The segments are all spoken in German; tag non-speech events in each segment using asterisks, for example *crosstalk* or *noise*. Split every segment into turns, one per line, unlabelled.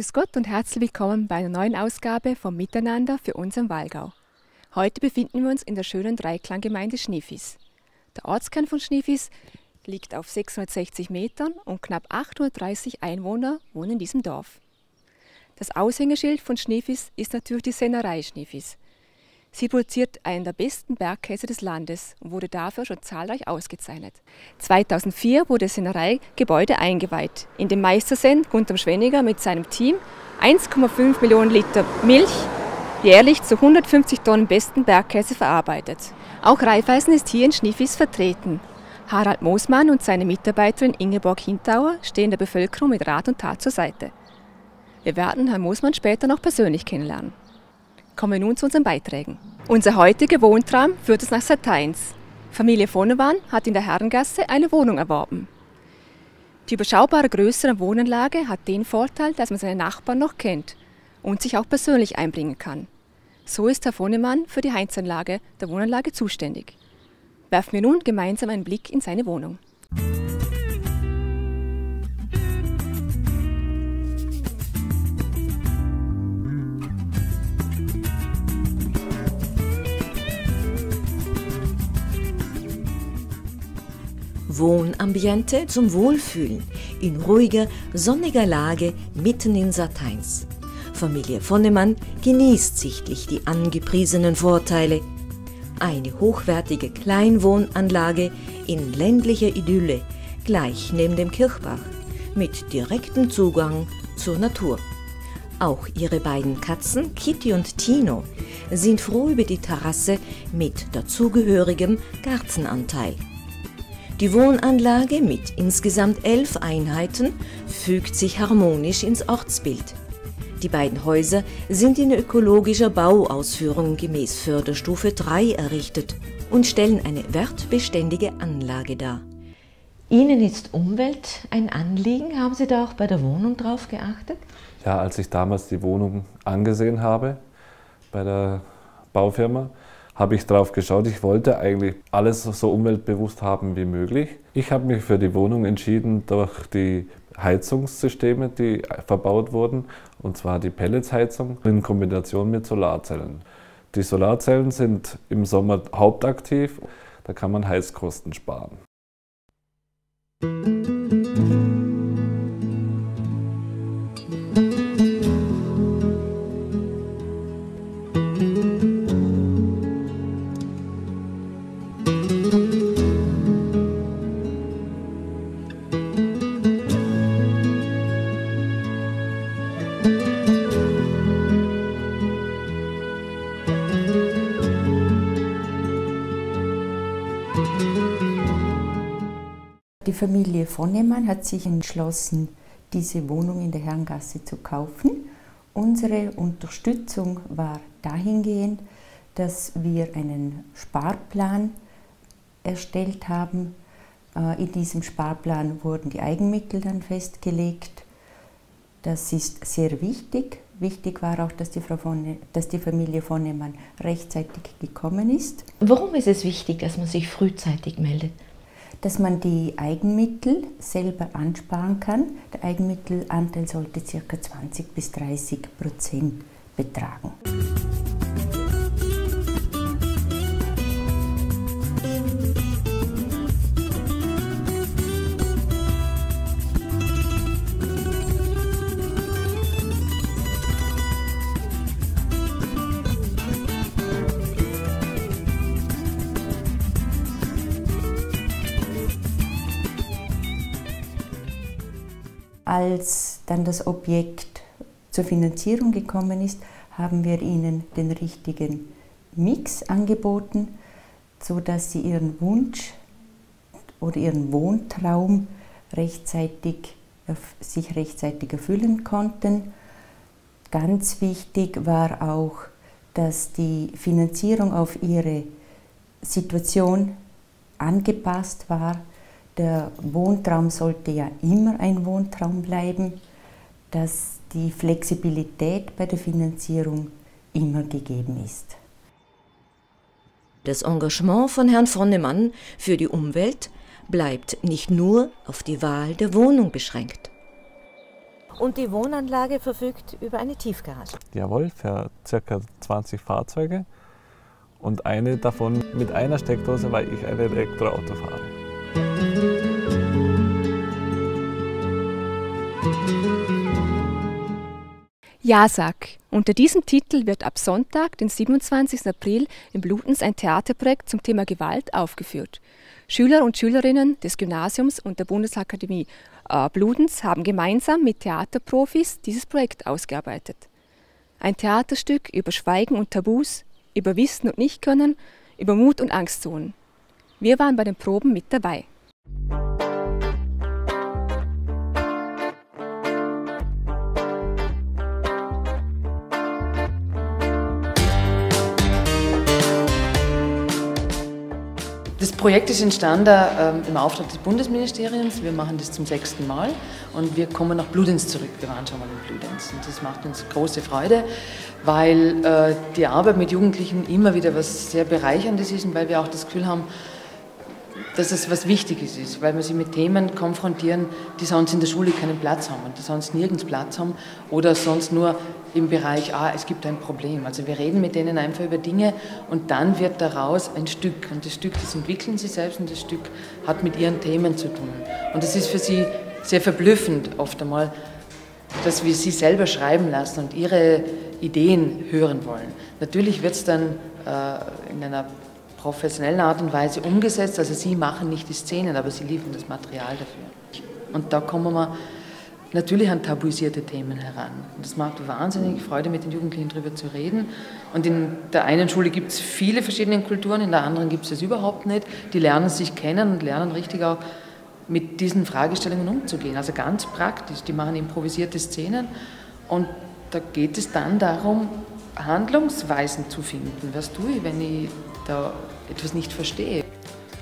Grüß Gott und herzlich willkommen bei einer neuen Ausgabe vom Miteinander für uns im Walgau. Heute befinden wir uns in der schönen Dreiklanggemeinde Schniefis. Der Ortskern von Schniefis liegt auf 660 Metern und knapp 830 Einwohner wohnen in diesem Dorf. Das Aushängeschild von Schniefis ist natürlich die Sennerei Schniefis. Sie produziert einen der besten Bergkäse des Landes und wurde dafür schon zahlreich ausgezeichnet. 2004 wurde das Sennerei-Gebäude eingeweiht, in dem Meistersen Gunther Schwenniger mit seinem Team 1,5 Millionen Liter Milch jährlich zu 150 Tonnen besten Bergkäse verarbeitet. Auch Raiffeisen ist hier in Schniefis vertreten. Harald Moosmann und seine Mitarbeiterin Ingeborg Hintauer stehen der Bevölkerung mit Rat und Tat zur Seite. Wir werden Herrn Moosmann später noch persönlich kennenlernen. Kommen wir nun zu unseren Beiträgen. Unser heutiger Wohntraum führt uns nach Sateins. Familie Vonnewan hat in der Herrengasse eine Wohnung erworben. Die überschaubare Größe der Wohnanlage hat den Vorteil, dass man seine Nachbarn noch kennt und sich auch persönlich einbringen kann. So ist Herr Vonnemann für die Heizanlage der Wohnanlage zuständig. Werfen wir nun gemeinsam einen Blick in seine Wohnung.
Wohnambiente zum Wohlfühlen in ruhiger, sonniger Lage mitten in Sateins. Familie Vonnemann genießt sichtlich die angepriesenen Vorteile. Eine hochwertige Kleinwohnanlage in ländlicher Idylle, gleich neben dem Kirchbach, mit direktem Zugang zur Natur. Auch ihre beiden Katzen, Kitty und Tino, sind froh über die Terrasse mit dazugehörigem Gartenanteil. Die Wohnanlage mit insgesamt elf Einheiten fügt sich harmonisch ins Ortsbild. Die beiden Häuser sind in ökologischer Bauausführung gemäß Förderstufe 3 errichtet und stellen eine wertbeständige Anlage dar. Ihnen ist Umwelt ein Anliegen. Haben Sie da auch bei der Wohnung drauf geachtet?
Ja, als ich damals die Wohnung angesehen habe bei der Baufirma, habe ich drauf geschaut. Ich wollte eigentlich alles so umweltbewusst haben wie möglich. Ich habe mich für die Wohnung entschieden durch die Heizungssysteme, die verbaut wurden, und zwar die Pelletsheizung in Kombination mit Solarzellen. Die Solarzellen sind im Sommer hauptaktiv, da kann man Heizkosten sparen.
Die Familie Vonnemann hat sich entschlossen, diese Wohnung in der Herrengasse zu kaufen. Unsere Unterstützung war dahingehend, dass wir einen Sparplan erstellt haben. Äh, in diesem Sparplan wurden die Eigenmittel dann festgelegt. Das ist sehr wichtig. Wichtig war auch, dass die, Frau Vonne, dass die Familie Vonnemann rechtzeitig gekommen ist.
Warum ist es wichtig, dass man sich frühzeitig meldet?
Dass man die Eigenmittel selber ansparen kann. Der Eigenmittelanteil sollte ca. 20 bis 30 Prozent betragen. Als dann das Objekt zur Finanzierung gekommen ist, haben wir ihnen den richtigen Mix angeboten, sodass sie ihren Wunsch oder ihren Wohntraum rechtzeitig, sich rechtzeitig erfüllen konnten. Ganz wichtig war auch, dass die Finanzierung auf ihre Situation angepasst war, der Wohntraum sollte ja immer ein Wohntraum bleiben, dass die Flexibilität bei der Finanzierung immer gegeben ist.
Das Engagement von Herrn Vonnemann für die Umwelt bleibt nicht nur auf die Wahl der Wohnung beschränkt. Und die Wohnanlage verfügt über eine Tiefgarage.
Jawohl, für ca. 20 Fahrzeuge und eine davon mit einer Steckdose, weil ich ein Elektroauto fahre.
Ja-Sag. Unter diesem Titel wird ab Sonntag, den 27. April, im Blutens ein Theaterprojekt zum Thema Gewalt aufgeführt. Schüler und Schülerinnen des Gymnasiums und der Bundesakademie äh, Bludens haben gemeinsam mit Theaterprofis dieses Projekt ausgearbeitet. Ein Theaterstück über Schweigen und Tabus, über Wissen und Nichtkönnen, über Mut und Angstzonen. Wir waren bei den Proben mit dabei.
Projekt ist entstanden äh, im Auftrag des Bundesministeriums. Wir machen das zum sechsten Mal und wir kommen nach Bludenz zurück. Wir waren schon mal in Bludenz und das macht uns große Freude, weil äh, die Arbeit mit Jugendlichen immer wieder was sehr Bereicherndes ist und weil wir auch das Gefühl haben, dass es was Wichtiges ist, weil wir sie mit Themen konfrontieren, die sonst in der Schule keinen Platz haben und die sonst nirgends Platz haben oder sonst nur im Bereich, ah, es gibt ein Problem. Also wir reden mit denen einfach über Dinge und dann wird daraus ein Stück und das Stück, das entwickeln sie selbst und das Stück hat mit ihren Themen zu tun. Und es ist für sie sehr verblüffend oft einmal, dass wir sie selber schreiben lassen und ihre Ideen hören wollen. Natürlich wird es dann äh, in einer professionellen Art und Weise umgesetzt. Also sie machen nicht die Szenen, aber sie liefern das Material dafür. Und da kommen wir natürlich an tabuisierte Themen heran. Und das macht wahnsinnig Freude, mit den Jugendlichen darüber zu reden. Und in der einen Schule gibt es viele verschiedene Kulturen, in der anderen gibt es das überhaupt nicht. Die lernen sich kennen und lernen richtig auch mit diesen Fragestellungen umzugehen. Also ganz praktisch. Die machen improvisierte Szenen und da geht es dann darum, Handlungsweisen zu finden. Was tue ich, wenn ich da etwas nicht verstehe.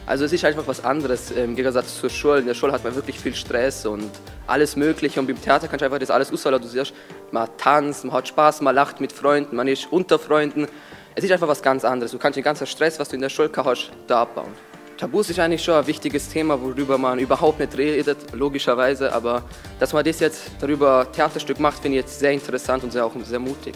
Also es ist einfach was anderes im Gegensatz zur Schule. In der Schule hat man wirklich viel Stress und alles Mögliche und beim Theater kannst du einfach das alles auslassen. Du siehst, man tanzt, man hat Spaß, man lacht mit Freunden, man ist unter Freunden. Es ist einfach was ganz anderes. Du kannst den ganzen Stress, was du in der Schule hast, da abbauen. Tabus ist eigentlich schon ein wichtiges Thema, worüber man überhaupt nicht redet, logischerweise. Aber dass man das jetzt darüber Theaterstück macht, finde ich jetzt sehr interessant und sehr, auch sehr mutig.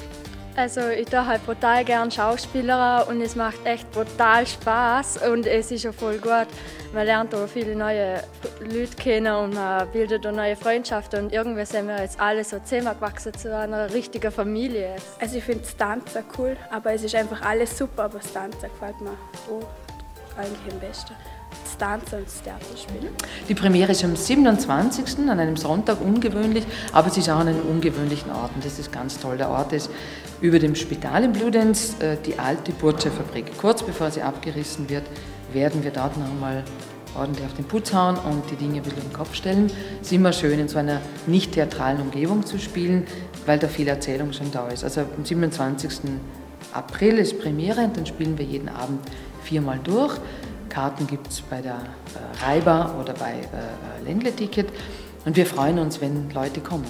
Also ich tue halt brutal gern Schauspieler und es macht echt brutal Spaß und es ist auch voll gut. Man lernt auch viele neue Leute kennen und man bildet auch neue Freundschaften und irgendwie sind wir jetzt alle so zusammengewachsen zu einer richtigen Familie.
Also ich finde das Tanzen cool, aber es ist einfach alles super, aber das Tanzen gefällt mir auch eigentlich am besten das Tanzen und das Theaterspielen.
Die Premiere ist am 27. an einem Sonntag, ungewöhnlich, aber es ist auch an einem ungewöhnlichen Ort und das ist ganz toll. Der Ort ist über dem Spital in Bludenz, äh, die alte Burtsche-Fabrik. Kurz bevor sie abgerissen wird, werden wir dort noch einmal ordentlich auf den Putz hauen und die Dinge ein bisschen im Kopf stellen. Es ist immer schön, in so einer nicht theatralen Umgebung zu spielen, weil da viel Erzählung schon da ist. Also am 27. April ist Premiere und dann spielen wir jeden Abend viermal durch. Karten gibt es bei der äh, Reiber oder bei äh, Ländle Ticket und wir freuen uns, wenn Leute kommen.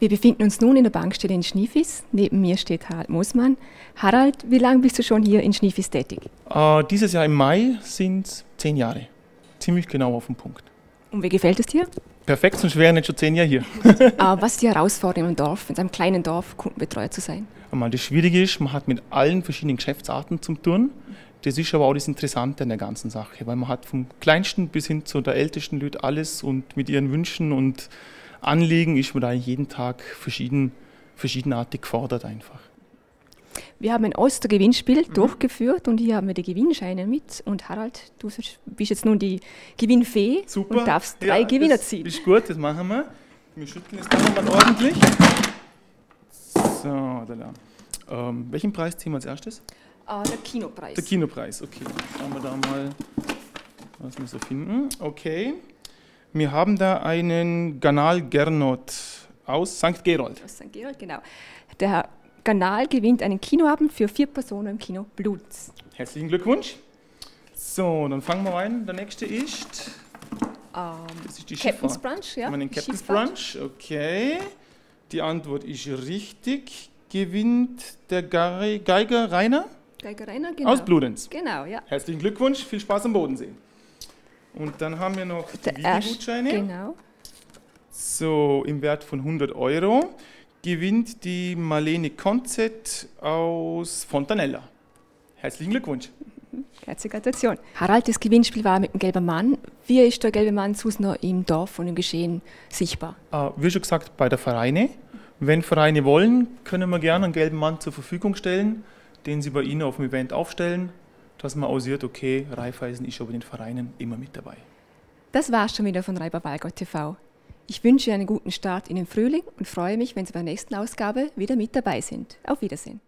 Wir befinden uns nun in der Bankstelle in Schniefis. Neben mir steht Harald Moosmann. Harald, wie lange bist du schon hier in Schniefis tätig?
Äh, dieses Jahr im Mai sind es zehn Jahre. Ziemlich genau auf den Punkt.
Und wie gefällt es dir?
Perfekt, sonst wären nicht schon zehn Jahre hier. *laughs*
äh, was ist die Herausforderung im Dorf, in einem kleinen Dorf Kundenbetreuer zu sein?
Einmal das Schwierige ist, man hat mit allen verschiedenen Geschäftsarten zu tun. Das ist aber auch das Interessante an der ganzen Sache, weil man hat vom Kleinsten bis hin zu der ältesten Leute alles und mit ihren Wünschen und Anliegen ist man da jeden Tag verschieden, verschiedenartig gefordert einfach.
Wir haben ein Ostergewinnspiel mhm. durchgeführt und hier haben wir die Gewinnscheine mit. Und Harald, du bist jetzt nun die Gewinnfee Super. und darfst drei ja, Gewinner ziehen.
Das ist gut, das machen wir. Wir schütteln es dann nochmal ordentlich. So, da, da. Ähm, welchen Preis ziehen wir als erstes?
Uh, der Kinopreis.
Der Kinopreis, okay. Schauen wir da mal, was wir so finden. Okay. Wir haben da einen Ganal Gernot aus St. Gerold.
Aus St. Gerold, genau. Der Ganal gewinnt einen Kinoabend für vier Personen im Kino Bluts.
Herzlichen Glückwunsch. So, dann fangen wir rein. Der nächste ist.
Um, ähm, das ist die Captain's Brunch, ja.
Den Captain's Brunch, okay. Die Antwort ist richtig. Gewinnt der Geiger Rainer?
Geiger Rainer, genau.
Aus Bludenz.
Genau, ja.
Herzlichen Glückwunsch, viel Spaß am Bodensee. Und dann haben wir noch die Videogutscheine.
Genau.
So, im Wert von 100 Euro gewinnt die Marlene Konzett aus Fontanella. Herzlichen Glückwunsch.
Herzliche Gratulation. Harald, das Gewinnspiel war mit dem gelben Mann. Wie ist der gelbe Mann sonst noch im Dorf und im Geschehen sichtbar?
Äh, wie schon gesagt, bei der Vereine. Wenn Vereine wollen, können wir gerne einen gelben Mann zur Verfügung stellen, den sie bei Ihnen auf dem Event aufstellen, dass man aussiert, okay, Raiffeisen ist aber in den Vereinen immer mit dabei.
Das war's schon wieder von Reiber Walgott TV. Ich wünsche einen guten Start in den Frühling und freue mich, wenn Sie bei der nächsten Ausgabe wieder mit dabei sind. Auf Wiedersehen.